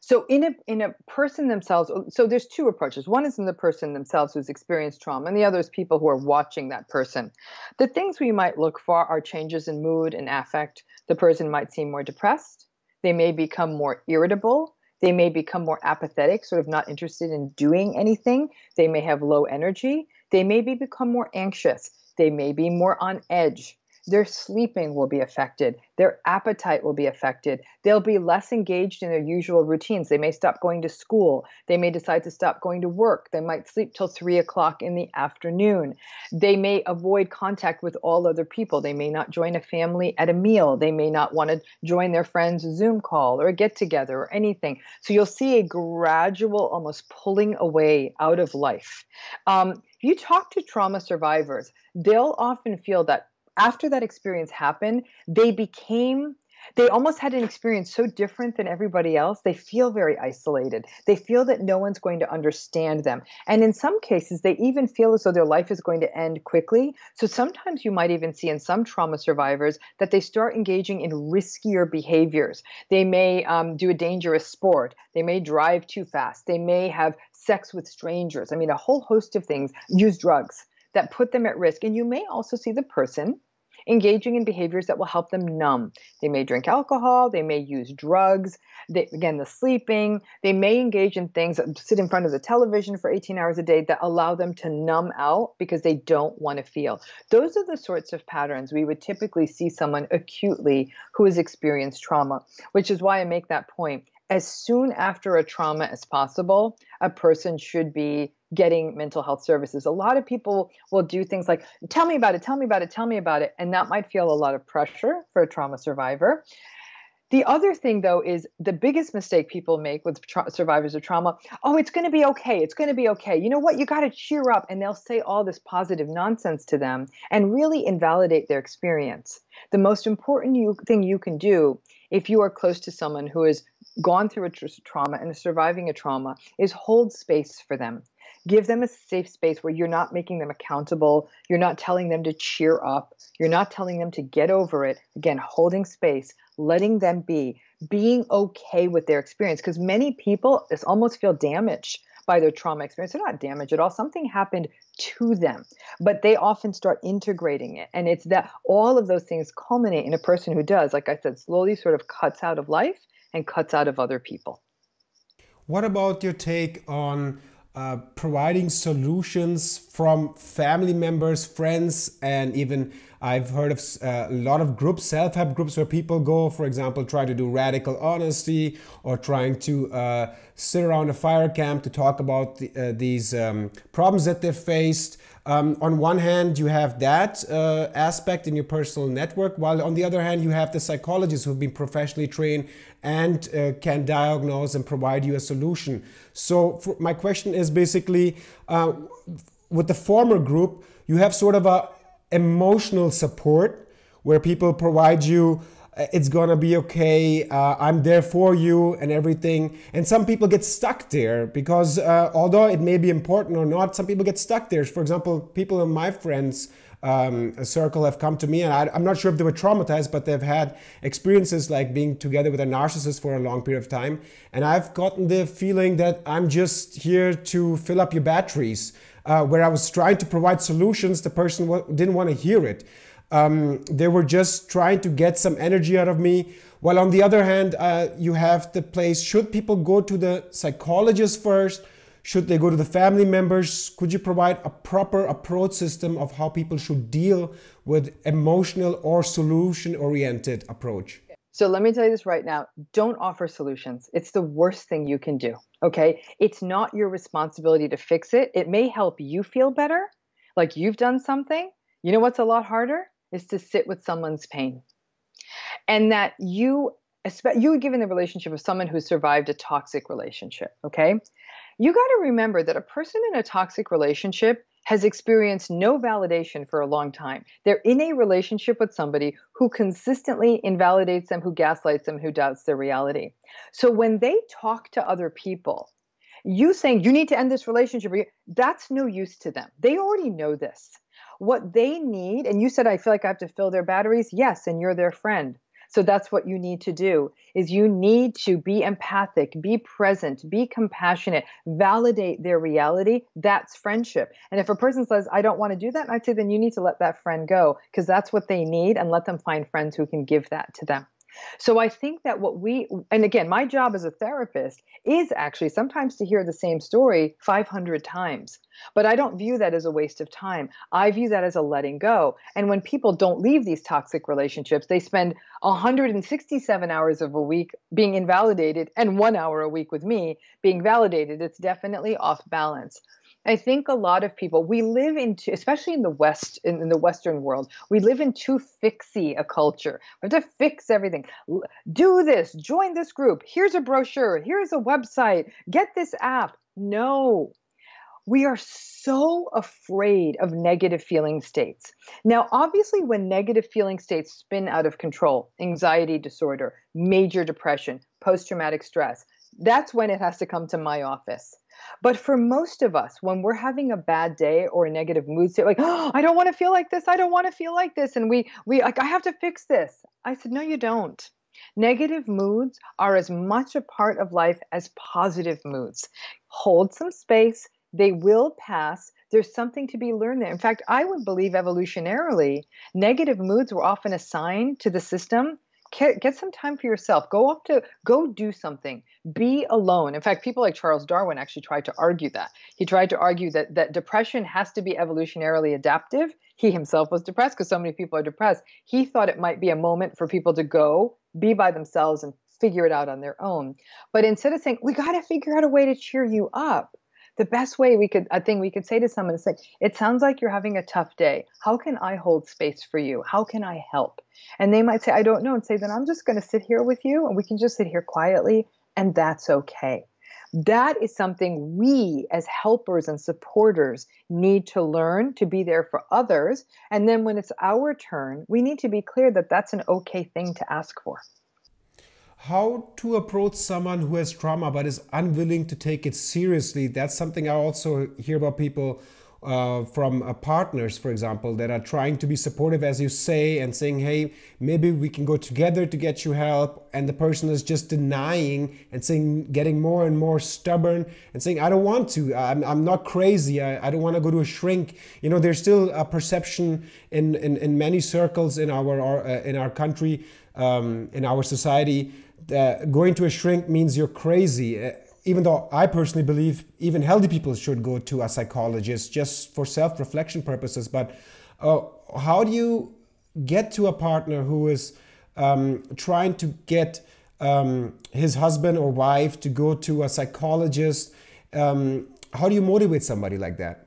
So in a in a person themselves, so there's two approaches. One is in the person themselves who's experienced trauma, and the other is people who are watching that person. The things we might look for are changes in mood and affect. The person might seem more depressed. They may become more irritable. They may become more apathetic, sort of not interested in doing anything. They may have low energy. They may be become more anxious. They may be more on edge their sleeping will be affected, their appetite will be affected. They'll be less engaged in their usual routines. They may stop going to school. They may decide to stop going to work. They might sleep till three o'clock in the afternoon. They may avoid contact with all other people. They may not join a family at a meal. They may not want to join their friends' Zoom call or a get together or anything. So you'll see a gradual, almost pulling away out of life. Um, if you talk to trauma survivors, they'll often feel that after that experience happened, they became they almost had an experience so different than everybody else. They feel very isolated. They feel that no one's going to understand them. And in some cases, they even feel as though their life is going to end quickly. So sometimes you might even see in some trauma survivors that they start engaging in riskier behaviors. They may um, do a dangerous sport. They may drive too fast. They may have sex with strangers. I mean, a whole host of things, use drugs that put them at risk. And you may also see the person engaging in behaviors that will help them numb. They may drink alcohol, they may use drugs, they, again, the sleeping, they may engage in things, sit in front of the television for 18 hours a day that allow them to numb out because they don't want to feel. Those are the sorts of patterns we would typically see someone acutely who has experienced trauma, which is why I make that point. As soon after a trauma as possible, a person should be getting mental health services. A lot of people will do things like, tell me about it, tell me about it, tell me about it. And that might feel a lot of pressure for a trauma survivor. The other thing, though, is the biggest mistake people make with tra- survivors of trauma oh, it's going to be okay. It's going to be okay. You know what? You got to cheer up. And they'll say all this positive nonsense to them and really invalidate their experience. The most important you, thing you can do if you are close to someone who has gone through a tra- trauma and is surviving a trauma is hold space for them. Give them a safe space where you're not making them accountable. You're not telling them to cheer up. You're not telling them to get over it. Again, holding space, letting them be, being okay with their experience. Because many people just almost feel damaged by their trauma experience. They're not damaged at all. Something happened to them, but they often start integrating it. And it's that all of those things culminate in a person who does, like I said, slowly sort of cuts out of life and cuts out of other people. What about your take on uh, providing solutions from family members, friends, and even I've heard of uh, a lot of groups, self help groups, where people go, for example, try to do radical honesty or trying to uh, sit around a fire camp to talk about the, uh, these um, problems that they've faced. Um, on one hand, you have that uh, aspect in your personal network, while on the other hand, you have the psychologists who've been professionally trained and uh, can diagnose and provide you a solution. So, my question is basically uh, with the former group, you have sort of a emotional support where people provide you it's gonna be okay uh, i'm there for you and everything. And some people get stuck there because uh, although it may be important or not some people get stuck there. For example people in my friends um, circle have come to me and I, i'm not sure if they were traumatized but they've had experiences like being together with a narcissist for a long period of time. And i've gotten the feeling that i'm just here to fill up your batteries uh, where i was trying to provide solutions the person didn't want to hear it um, they were just trying to get some energy out of me. While on the other hand, uh, you have the place should people go to the psychologist first? Should they go to the family members? Could you provide a proper approach system of how people should deal with emotional or solution oriented approach? So let me tell you this right now don't offer solutions. It's the worst thing you can do. Okay. It's not your responsibility to fix it. It may help you feel better, like you've done something. You know what's a lot harder? Is to sit with someone's pain. And that you you are given the relationship of someone who survived a toxic relationship, okay? You got to remember that a person in a toxic relationship has experienced no validation for a long time. They're in a relationship with somebody who consistently invalidates them, who gaslights them, who doubts their reality. So when they talk to other people, you saying you need to end this relationship, that's no use to them. They already know this what they need, and you said, I feel like I have to fill their batteries. Yes, and you're their friend. So that's what you need to do is you need to be empathic, be present, be compassionate, validate their reality. That's friendship. And if a person says, I don't want to do that, I'd say then you need to let that friend go because that's what they need and let them find friends who can give that to them. So I think that what we, and again, my job as a therapist is actually sometimes to hear the same story 500 times. But I don't view that as a waste of time. I view that as a letting go. And when people don't leave these toxic relationships, they spend 167 hours of a week being invalidated and one hour a week with me being validated. It's definitely off balance. I think a lot of people we live into, especially in the West, in, in, the Western world, we live in too fixy a culture. We have to fix everything. Do this, join this group. Here's a brochure. Here's a website. Get this app. No, we are so afraid of negative feeling states. Now, obviously, when negative feeling states spin out of control, anxiety disorder, major depression, post traumatic stress, that's when it has to come to my office. But for most of us, when we're having a bad day or a negative mood state, like, oh, I don't want to feel like this, I don't want to feel like this, and we we like I have to fix this. I said, no, you don't. Negative moods are as much a part of life as positive moods. Hold some space, they will pass. There's something to be learned there. In fact, I would believe evolutionarily, negative moods were often assigned to the system get, some time for yourself. Go off to go do something. Be alone. In fact people like charles darwin actually tried to argue that. He tried to argue that that depression has to be evolutionarily adaptive. He himself was depressed because so many people are depressed. He thought it might be a moment for people to go be by themselves and figure it out on their own. But instead of saying we got to figure out a way to cheer you up the best way we could a thing we could say to someone is like it sounds like you're having a tough day. How can i hold space for you? How can i help? And they might say i don't know and say then i'm just going to sit here with you and we can just sit here quietly and that's okay. That is something we as helpers and supporters need to learn to be there for others and then when it's our turn we need to be clear that that's an okay thing to ask for how to approach someone who has trauma but is unwilling to take it seriously. That's something I also hear about people uh, from uh, partners, for example, that are trying to be supportive, as you say, and saying, hey, maybe we can go together to get you help. And the person is just denying and saying, getting more and more stubborn and saying, I don't want to, I'm, I'm not crazy, I, I don't want to go to a shrink. You know, there's still a perception in, in, in many circles in our, our uh, in our country, um, in our society uh, going to a shrink means you're crazy. Uh, even though I personally believe even healthy people should go to a psychologist just for self reflection purposes. But uh, how do you get to a partner who is um, trying to get um, his husband or wife to go to a psychologist? Um, how do you motivate somebody like that?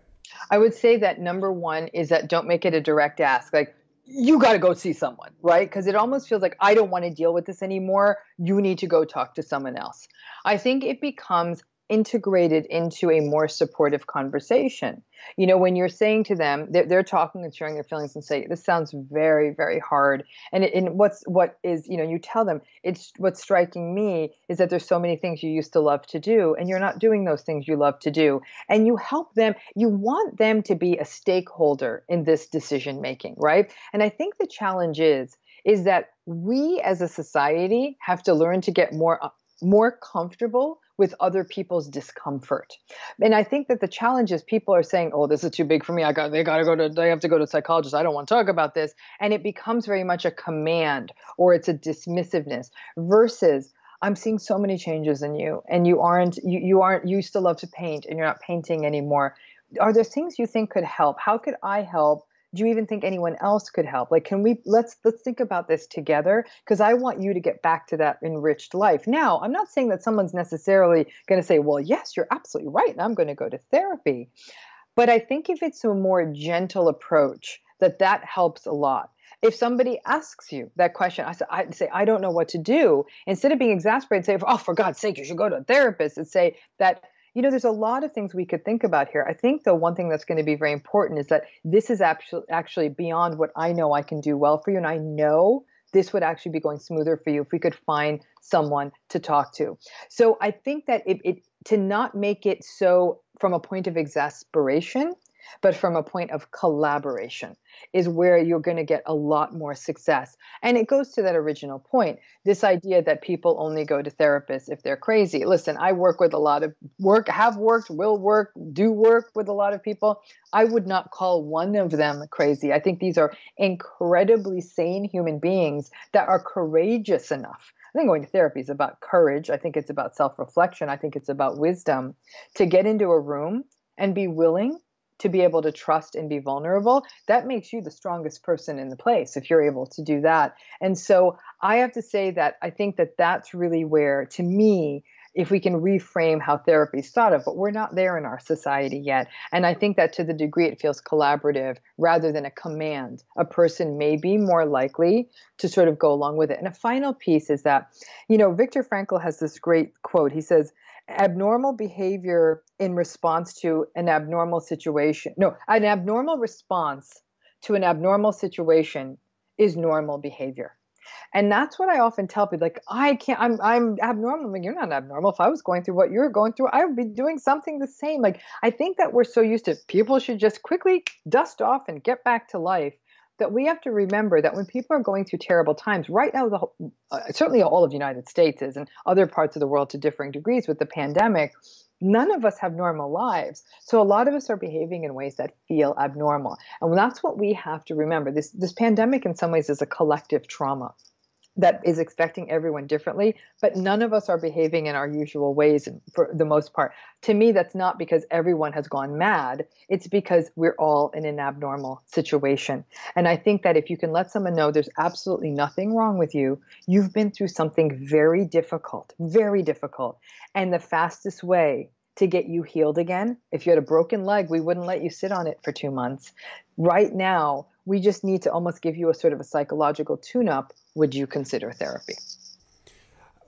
I would say that number one is that don't make it a direct ask. Like, you got to go see someone, right? Because it almost feels like I don't want to deal with this anymore. You need to go talk to someone else. I think it becomes integrated into a more supportive conversation. You know, when you're saying to them, they're, they're talking and sharing their feelings and say, "This sounds very, very hard." And, it, and what's what is, you know, you tell them, "It's what's striking me is that there's so many things you used to love to do, and you're not doing those things you love to do." And you help them. You want them to be a stakeholder in this decision making, right? And I think the challenge is is that we as a society have to learn to get more uh, more comfortable with other people's discomfort. And I think that the challenge is people are saying, "Oh, this is too big for me. I got they got to go to they have to go to a psychologist. I don't want to talk about this." And it becomes very much a command or it's a dismissiveness versus I'm seeing so many changes in you and you aren't you, you aren't you still love to paint and you're not painting anymore. Are there things you think could help? How could I help do you even think anyone else could help? Like can we let's let's think about this together because i want you to get back to that enriched life. Now i'm not saying that someone's necessarily going to say well yes you're absolutely right and i'm going to go to therapy. But i think if it's a more gentle approach that that helps a lot. If somebody asks you that question, I say, I say, I don't know what to do. Instead of being exasperated, say, oh, for God's sake, you should go to a therapist and say that you know, there's a lot of things we could think about here. I think, though, one thing that's going to be very important is that this is actually actually beyond what I know I can do well for you, and I know this would actually be going smoother for you if we could find someone to talk to. So I think that it, it to not make it so from a point of exasperation, but from a point of collaboration is where you're going to get a lot more success. And it goes to that original point this idea that people only go to therapists if they're crazy. Listen, I work with a lot of work, have worked, will work, do work with a lot of people. I would not call one of them crazy. I think these are incredibly sane human beings that are courageous enough. I think going to therapy is about courage. I think it's about self reflection. I think it's about wisdom to get into a room and be willing to be able to trust and be vulnerable, that makes you the strongest person in the place if you're able to do that. And so I have to say that I think that that's really where, to me, if we can reframe how therapy is thought of, but we're not there in our society yet. And I think that to the degree it feels collaborative rather than a command, a person may be more likely to sort of go along with it. And a final piece is that, you know, Viktor Frankl has this great quote. He says, abnormal behavior in response to an abnormal situation. No, an abnormal response to an abnormal situation is normal behavior. And that's what I often tell people like I can't I'm I'm abnormal. I mean, you're not abnormal. If I was going through what you're going through, I would be doing something the same. Like I think that we're so used to people should just quickly dust off and get back to life that we have to remember that when people are going through terrible times, right now, the whole, uh, certainly all of the United States is, and other parts of the world to differing degrees with the pandemic, none of us have normal lives. So a lot of us are behaving in ways that feel abnormal, and that's what we have to remember. This this pandemic, in some ways, is a collective trauma that is expecting everyone differently, but none of us are behaving in our usual ways for the most part. To me, that's not because everyone has gone mad, it's because we're all in an abnormal situation. And I think that if you can let someone know there's absolutely nothing wrong with you, you've been through something very difficult, very difficult. And the fastest way to get you healed again. If you had a broken leg, we wouldn't let you sit on it for two months. Right now, we just need to almost give you a sort of a psychological tune up. Would you consider therapy?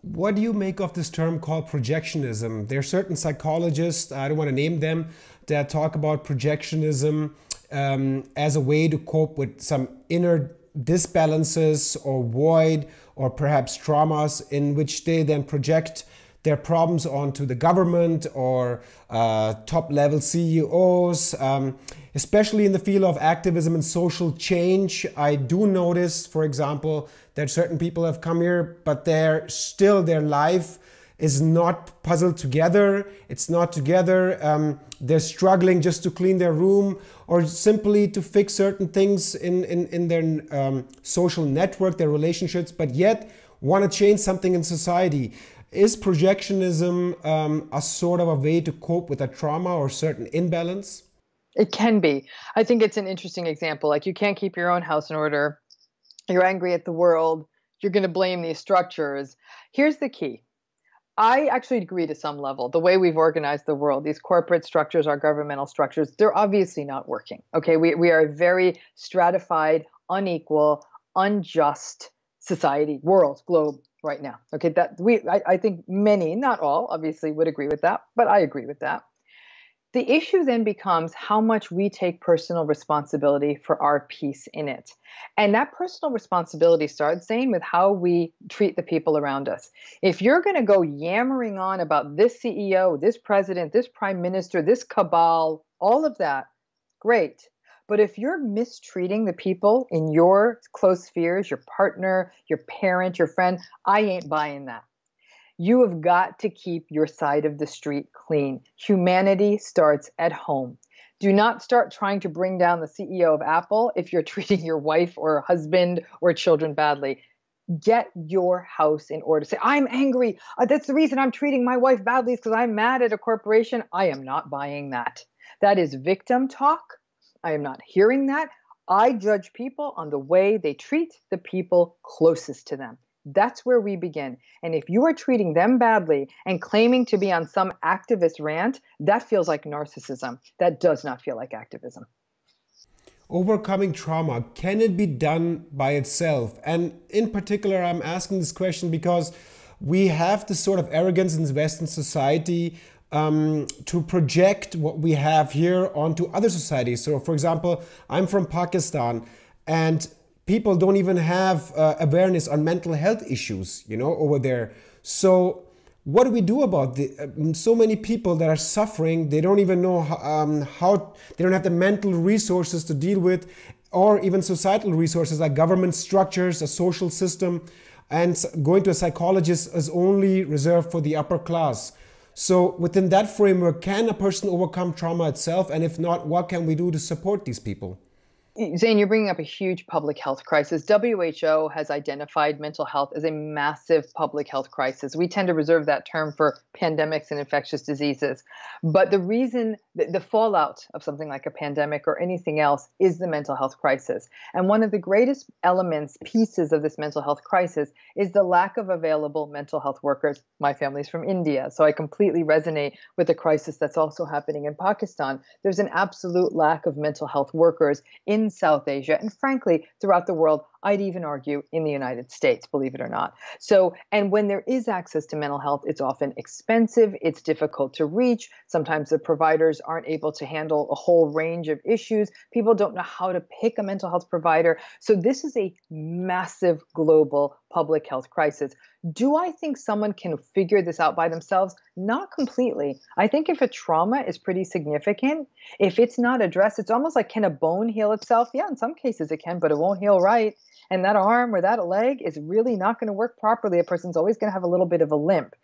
What do you make of this term called projectionism? There are certain psychologists, I don't want to name them, that talk about projectionism um, as a way to cope with some inner disbalances or void or perhaps traumas in which they then project their problems onto the government or uh, top level CEOs. Um, especially in the field of activism and social change, I do notice, for example, that certain people have come here, but they're still their life is not puzzled together. It's not together. Um, they're struggling just to clean their room or simply to fix certain things in, in, in their um, social network, their relationships, but yet want to change something in society. Is projectionism um, a sort of a way to cope with a trauma or certain imbalance? It can be. I think it's an interesting example. Like you can't keep your own house in order. You're angry at the world. You're going to blame these structures. Here's the key. I actually agree to some level. The way we've organized the world, these corporate structures, our governmental structures, they're obviously not working. Okay, we, we are a very stratified, unequal, unjust society, world, globe, right now. Okay, that we I, I think many, not all, obviously would agree with that, but I agree with that. The issue then becomes how much we take personal responsibility for our piece in it. And that personal responsibility starts same with how we treat the people around us. If you're going to go yammering on about this CEO, this president, this prime minister, this cabal, all of that, great. But if you're mistreating the people in your close spheres, your partner, your parent, your friend, I ain't buying that. You have got to keep your side of the street clean. Humanity starts at home. Do not start trying to bring down the CEO of Apple if you're treating your wife or husband or children badly. Get your house in order. Say, I'm angry. Uh, that's the reason I'm treating my wife badly is because I'm mad at a corporation. I am not buying that. That is victim talk I am not hearing that. I judge people on the way they treat the people closest to them. That's where we begin. And if you are treating them badly and claiming to be on some activist rant, that feels like narcissism. That does not feel like activism. Overcoming trauma, can it be done by itself? And in particular, I'm asking this question because we have this sort of arrogance in Western society um, to project what we have here onto other societies. So, for example, I'm from Pakistan, and people don't even have uh, awareness on mental health issues, you know, over there. So, what do we do about the um, so many people that are suffering? They don't even know um, how they don't have the mental resources to deal with, or even societal resources like government structures, a social system, and going to a psychologist is only reserved for the upper class. So, within that framework, can a person overcome trauma itself? And if not, what can we do to support these people? Zain, you're bringing up a huge public health crisis. WHO has identified mental health as a massive public health crisis. We tend to reserve that term for pandemics and infectious diseases. But the reason, the fallout of something like a pandemic or anything else is the mental health crisis. And one of the greatest elements, pieces of this mental health crisis is the lack of available mental health workers. My family's from India, so I completely resonate with the crisis that's also happening in Pakistan. There's an absolute lack of mental health workers in in South Asia, and frankly, throughout the world. I'd even argue in the United States, believe it or not. So, and when there is access to mental health, it's often expensive, it's difficult to reach. Sometimes the providers aren't able to handle a whole range of issues. People don't know how to pick a mental health provider. So, this is a massive global public health crisis. Do I think someone can figure this out by themselves? Not completely. I think if a trauma is pretty significant, if it's not addressed, it's almost like can a bone heal itself? Yeah, in some cases it can, but it won't heal right and that arm or that leg is really not going to work properly, a person's always going to have a little bit of a limp.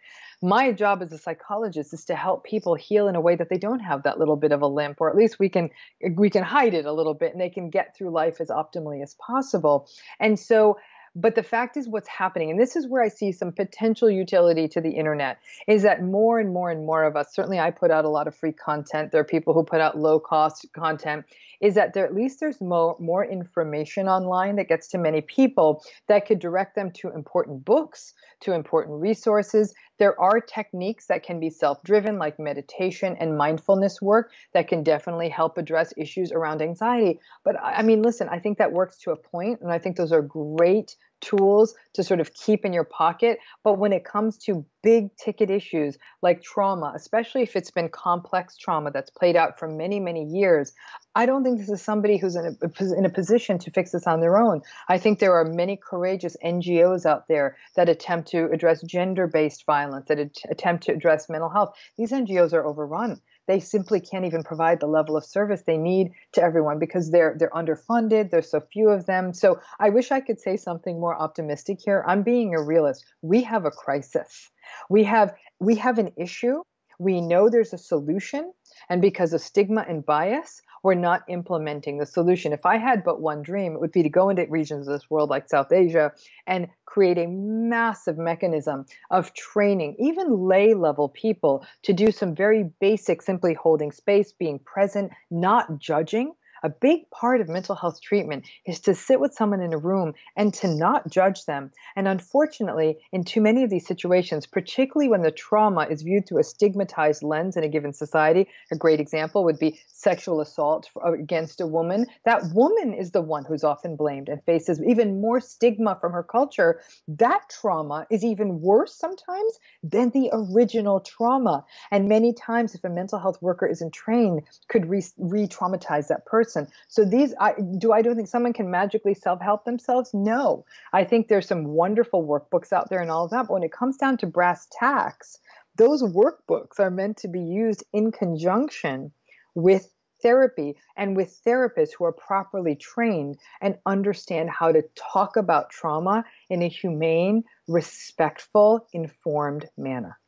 My job as a psychologist is to help people heal in a way that they don't have that little bit of a limp, or at least we can we can hide it a little bit and they can get through life as optimally as possible. And so but the fact is, what's happening, and this is where I see some potential utility to the internet, is that more and more and more of us, certainly I put out a lot of free content. There are people who put out low cost content is that there at least there's more more information online that gets to many people that could direct them to important books to important resources. There are techniques that can be self driven, like meditation and mindfulness work, that can definitely help address issues around anxiety. But I mean, listen, I think that works to a point, and I think those are great tools to sort of keep in your pocket. But when it comes to big ticket issues like trauma, especially if it's been complex trauma that's played out for many, many years, I don't think this is somebody who's in a, in a position to fix this on their own. I think there are many courageous NGOs out there that attempt to address gender based violence, that attempt to address mental health. These NGOs are overrun they simply can't even provide the level of service they need to everyone because they're they're underfunded there's so few of them. So i wish i could say something more optimistic here. I'm being a realist. We have a crisis. We have we have an issue. We know there's a solution. And because of stigma and bias we're not implementing the solution. If I had but one dream, it would be to go into regions of this world like South Asia and create a massive mechanism of training, even lay level people, to do some very basic, simply holding space, being present, not judging, a big part of mental health treatment is to sit with someone in a room and to not judge them. And unfortunately, in too many of these situations, particularly when the trauma is viewed through a stigmatized lens in a given society, a great example would be sexual assault uh, against a woman. That woman is the one who's often blamed and faces even more stigma from her culture. That trauma is even worse sometimes than the original trauma. And many times, if a mental health worker isn't trained, could re traumatize that person person. So these, I, do I don't think someone can magically self-help themselves? No, I think there's some wonderful workbooks out there and all of that. But when it comes down to brass tacks, those workbooks are meant to be used in conjunction with therapy and with therapists who are properly trained and understand how to talk about trauma in a humane, respectful, informed manner.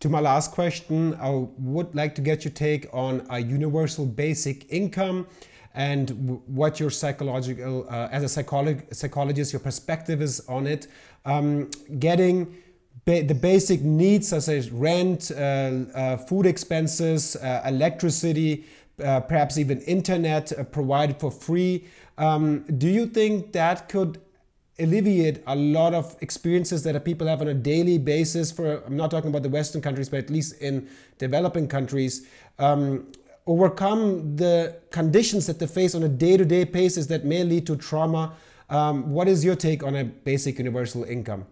To my last question, I would like to get your take on a universal basic income and what your psychological, uh, as a psycholo- psychologist, your perspective is on it. Um, getting ba the basic needs such as rent, uh, uh, food expenses, uh, electricity, uh, perhaps even internet uh, provided for free. Um, do you think that could alleviate a lot of experiences that people have on a daily basis for i'm not talking about the western countries but at least in developing countries um, overcome the conditions that they face on a day-to-day basis that may lead to trauma. Um, what is your take on a basic universal income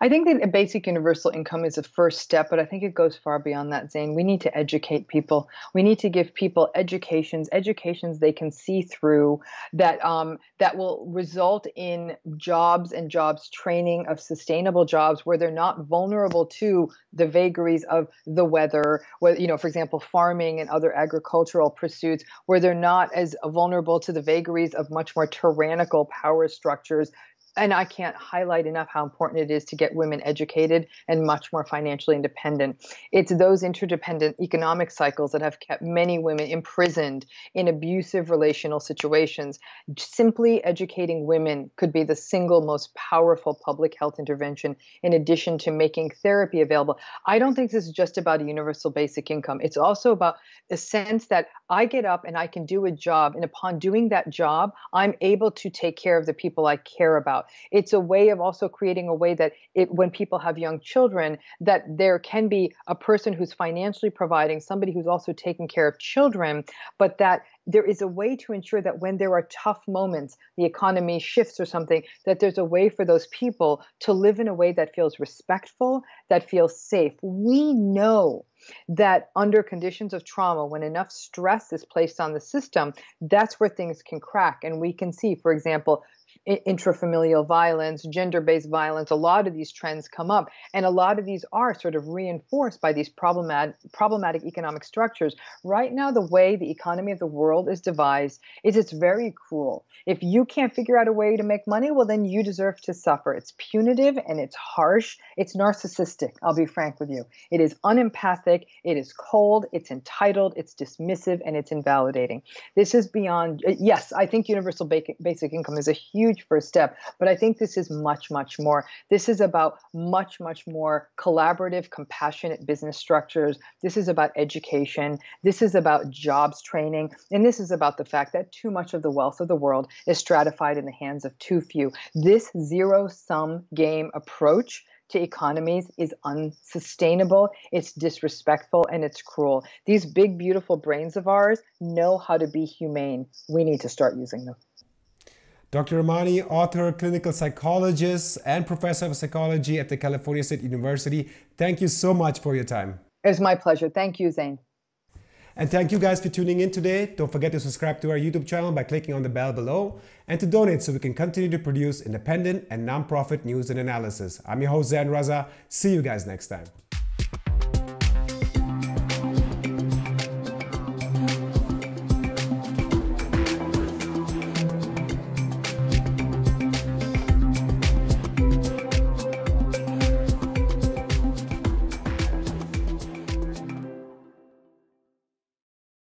I think that a basic universal income is a first step, but I think it goes far beyond that, Zain. We need to educate people. We need to give people educations, educations they can see through that um, that will result in jobs and jobs training of sustainable jobs where they're not vulnerable to the vagaries of the weather, where you know, for example, farming and other agricultural pursuits, where they're not as vulnerable to the vagaries of much more tyrannical power structures and I can't highlight enough how important it is to get women educated and much more financially independent. It's those interdependent economic cycles that have kept many women imprisoned in abusive relational situations. Simply educating women could be the single most powerful public health intervention in addition to making therapy available. I don't think this is just about a universal basic income. It's also about a sense that I get up and I can do a job, and upon doing that job, I'm able to take care of the people I care about. It's a way of also creating a way that it, when people have young children, that there can be a person who's financially providing, somebody who's also taking care of children, but that there is a way to ensure that when there are tough moments, the economy shifts or something, that there's a way for those people to live in a way that feels respectful, that feels safe. We know that under conditions of trauma, when enough stress is placed on the system, that's where things can crack. And we can see, for example, intrafamilial violence, gender based violence, a lot of these trends come up. And a lot of these are sort of reinforced by these problematic, problematic economic structures. Right now, the way the economy of the world is devised is it's very cruel. If you can't figure out a way to make money, well, then you deserve to suffer. It's punitive and it's harsh. It's narcissistic, I'll be frank with you. It is unempathic, it is cold, it's entitled, it's dismissive, and it's invalidating. This is beyond, yes, I think universal basic income is a huge huge first step. But I think this is much, much more. This is about much, much more collaborative, compassionate business structures. This is about education. This is about jobs training. And this is about the fact that too much of the wealth of the world is stratified in the hands of too few. This zero sum game approach to economies is unsustainable, it's disrespectful, and it's cruel. These big, beautiful brains of ours know how to be humane. We need to start using them. Dr. Ramani, author, clinical psychologist, and professor of psychology at the California State University, thank you so much for your time. It's my pleasure. Thank you, Zain. And thank you guys for tuning in today. Don't forget to subscribe to our YouTube channel by clicking on the bell below and to donate so we can continue to produce independent and nonprofit news and analysis. I'm your host, Zain Raza. See you guys next time.